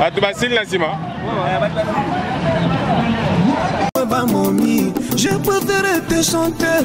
bato basili na nsima bamomi je préfère te chanter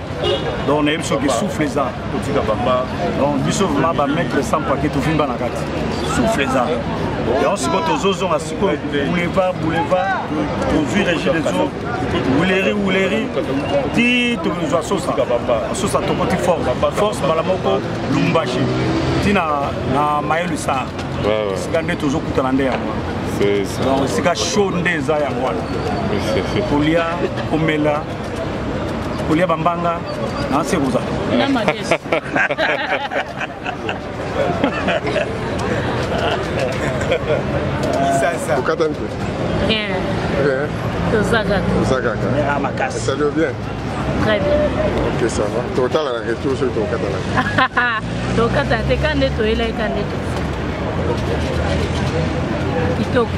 donc nayebi soki souffle eza kotika bamba donc biso vraimen bamaitre sans paquet tovimba na kati souffle eza yango sikoyo tozozonga sikoyo boulevard boulevard tozwi regi des eaux wuleri wuleri ti tozwa sosa sosa tokoti force force mbala moko lumbashi ti na mayelu sar sika nde tozokutana nde yango donc esika show nde eza yango wana kolia komela kolia bambanga na se kozala kokata mpe toza kaka makasi esali yo bien très bien ok ça va tokotala na retour soki tokokata na tokokata te ka nde toyelaki ka nde kitoko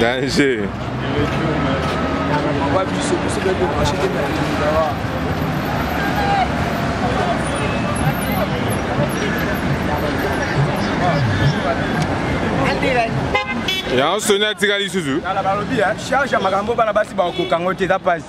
Danger. yango soni atika lisusu charge ya makambo bana basi bakokoka yango te eza mpasi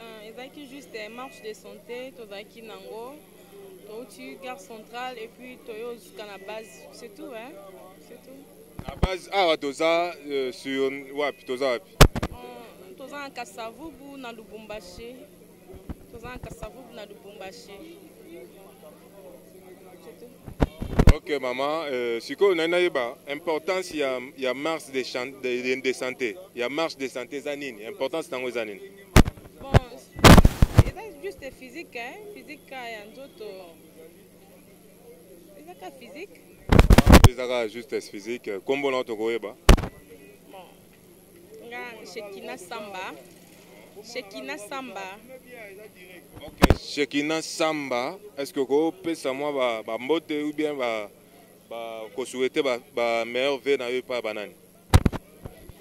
Euh, ezalaki juste euh, marche de santé tozalaki nango touti gare centrale et puis toyo zuka na base c'est tout hein c'est tout na base awa toza euh, sur wapi toza wapi toza na kasavubu na lubumbashi toza na kasavubu na lubumbashi ok mama euh, sikoyo nani nayeba importance ya, ya marche de, de, de santé ya marche de santé eza nini importance nango eza nini juste physique hein? physique ka ya nzoto ezaka physique ezaka juste physique nkombo na yo tokoyeba bon nga shekina samba shekina samba ok shekina samba est ce que okopesa mwa bambote ba ou bien ba, ba, kosuete ba, ba meilleur ve na yo epai banani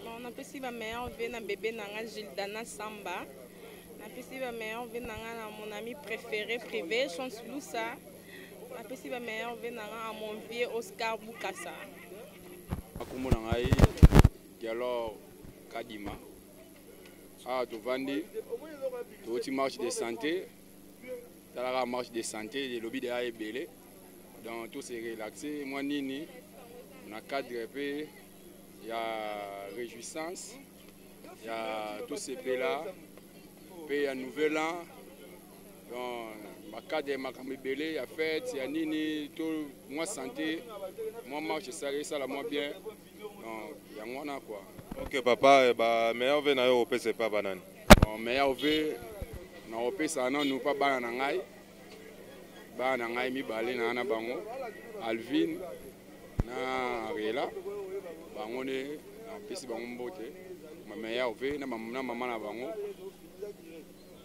Bon, napesi ba meilleur vie na bebe na nga Gildana Samba. Napesi ba meilleur vie na nga na mon ami préféré privé Chance Lusa. Napesi ba meilleur vie na nga à mon vieux Oscar Bukasa. Akumbo na ngai Dialor Kadima. Awa tovandi touti marche de santé talaka marche de santé elobi deya ebele donc to se relaxer mwa nini na cadre mpe ya réjouissance ya tosepela mpe ya nouvel an donc bakade ya makambo ebele ya fete ya nini to mwa sante mwa marche esala esala mwa bien donc yango wana kua ok papa eh, ba meilleur ve na yo opesa epa banani bon meilleur ve na opesa nanu mpa bana na ngai bana na ngai mibale naa na bango alvine na rela bango nde napesi bango mbote mameilleur ve na mama na bango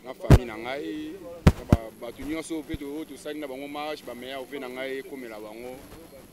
na famille na ngai bato nyonso mpe tosali na bango marche bameilleur ve na ngai ekomela bango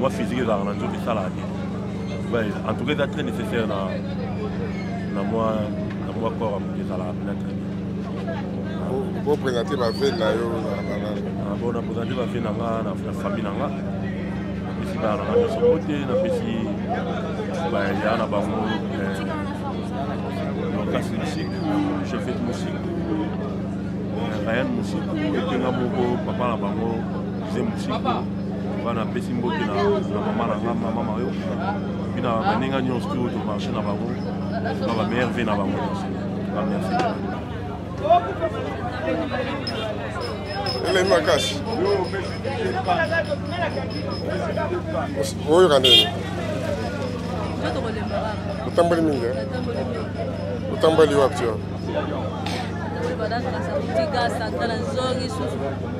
mwa physique ezalaka na nzoto esalaka te en tout cas eza très nécessaire na na mwa na mwa corps ya moto ezalaka mpena très bien bopresente bavene na yo ah, bon na présente bavene na nga na famille na nga napesi bana na nga nyonso bote napesi baya na bango lokasi musik chefet musik rayan musik epenga moko papa na bango Mzee Musiku wana apesi mbote na mama na nga mama mayo mpe na baninga nyonso te oyo tomarche na bango na bameilleur vie na bango nyonso bamerci elei makasi oyoka ndeni otamboli mingi eh? otamboli wapi yo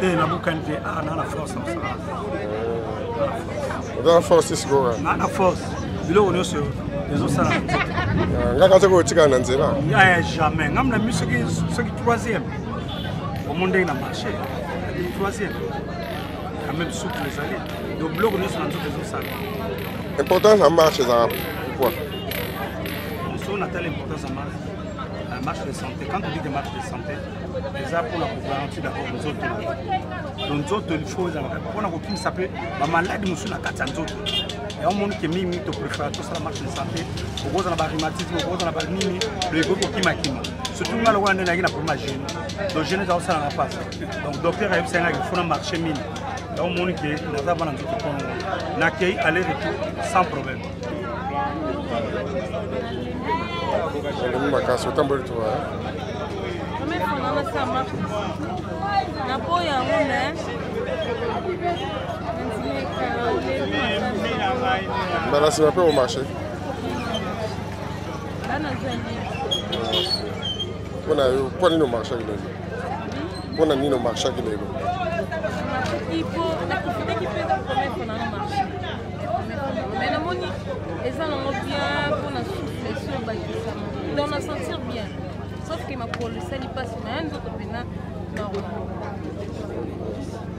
te nabukani te a na na force oza na force sikoyo na na force biloko nyonso ezosala nga kati koyotikala na nzela jamais ngam na mi soki soki troisième omo ndenge na marché troisième quand même souple ezali donc biloko nyonso na nzoto ezosala importance ya marche ezalaka pourquoi soki natala importance ya marche la marche de santé quand on dit que marche de santé eza mpona kogarantir d'abord nzoto na yo donc nzoto ilfo ezalaka mpona kokimisa mpe bamaladi mosusu na kati ya nzoto yango omoni ke mingi topréfère tosala marche de santé okoza na barhumatisme okoza na banini donc ekoki kokimakima surtout ngai lokola nde nayaki na problème ya gene donc gene ezakosala na mpasi donc docteur ayebisa nga il faut na marché mine yango omoni ke naza bana nzoto kongo nakei aller retour sans problème olingi makasi otamboli tuwa na po yango me mbala nsima mpe omarche mpo na yo mpo nini omarchaki lelo mpo na nini omarchaki lelo mais namoni eza nango bien mpo na souffle so ebakisama donc na sentir bien sauf ke makolo esali mpasi na ya nzoto mpena normal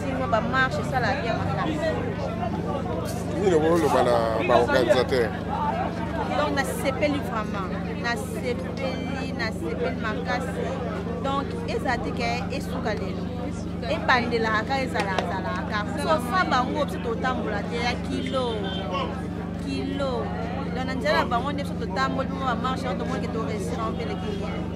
Sinon ba marche sala bien makasi. Nini okoloba na ba organisateur? Donc nasepeli vraiment, nasepeli, nasepeli makasi. Donc ezala te ke esuka lelo ebandelaka kaka ezalaka zalaka sofa bango biso totambola te ya kilo kilo donc na nzela na bango nde biso totamboli mpo ba marche yango tomonike toresira mpe leki